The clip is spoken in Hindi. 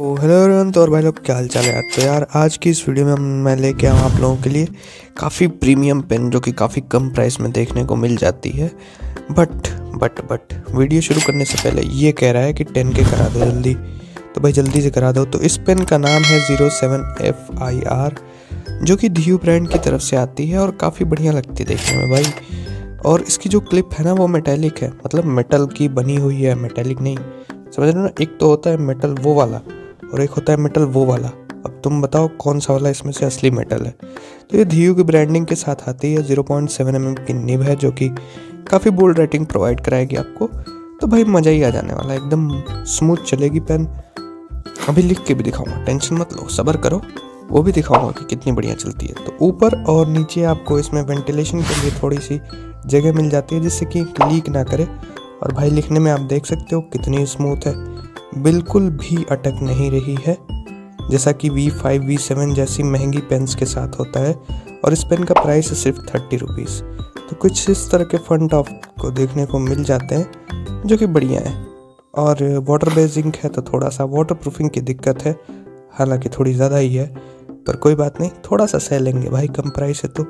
तो हेलो एवरीवन तो और भाई लोग, क्या हाल चाल है यार? तो यार, आज की इस वीडियो में मैं लेके आऊँ आप लोगों के लिए काफ़ी प्रीमियम पेन जो कि काफ़ी कम प्राइस में देखने को मिल जाती है। बट बट बट वीडियो शुरू करने से पहले ये कह रहा है कि टेन के करा दो जल्दी। तो भाई, जल्दी से करा दो। तो इस पेन का नाम है zero seven F I R जो कि धी ब्रांड की तरफ़ से आती है और काफ़ी बढ़िया लगती है देखने में भाई। और इसकी जो क्लिप है ना, वो मेटेलिक है। मतलब मेटल की बनी हुई है मेटेलिक नहीं। समझ रहे ना? एक तो होता है मेटल वो वाला। और एक होता है मेटल वो वाला। अब तुम बताओ कौन सा वाला इसमें से असली मेटल है? तो ये धीयू की ब्रांडिंग के साथ आती है ज़ीरो पॉइंट सेवन एम की निब है, जो कि काफ़ी बोल्ड राइटिंग प्रोवाइड कराएगी आपको। तो भाई मज़ा ही आ जाने वाला है, एकदम स्मूथ चलेगी पेन अभी लिख के भी दिखाऊँगा टेंशन मत लो, सबर करो। वो भी दिखाऊँगा कि कितनी बढ़िया चलती है। तो ऊपर और नीचे आपको इसमें वेंटिलेशन के लिए थोड़ी सी जगह मिल जाती है, जिससे कि लीक ना करे। और भाई लिखने में आप देख सकते हो कितनी स्मूथ है। बिल्कुल भी अटक नहीं रही है। जैसा कि V5, V7 जैसी महँगी पेन्स के साथ होता है और इस पेन का प्राइस है सिर्फ़ थर्टी रुपीज़ तो कुछ इस तरह के ऑफ़ को देखने को मिल जाते हैं जो कि बढ़िया है। और वाटर बेजिंग है तो थोड़ा सा वाटर प्रूफिंग की दिक्कत है हालाँकि थोड़ी ज़्यादा ही है पर कोई बात नहीं थोड़ा सा सह लेंगे भाई कम प्राइस है तो।